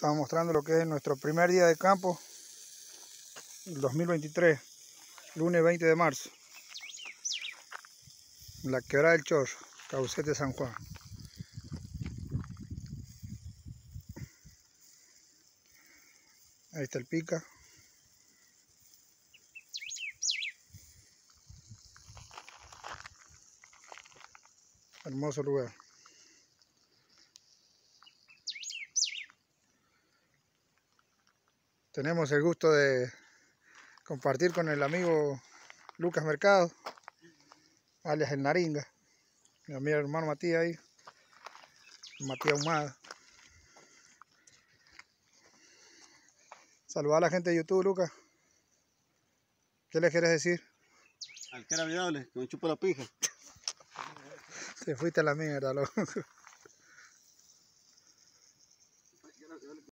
Estamos mostrando lo que es nuestro primer día de campo, el 2023, lunes 20 de marzo. La quebrada del Chorro, Caucete San Juan. Ahí está el pica. Hermoso lugar. Tenemos el gusto de compartir con el amigo Lucas Mercado, alias el Naringa, mi amigo hermano Matías ahí, Matías Humada. Saludar a la gente de YouTube, Lucas. ¿Qué le quieres decir? Al que era viable, que me chupa la pija. Te fuiste a la mierda, loco.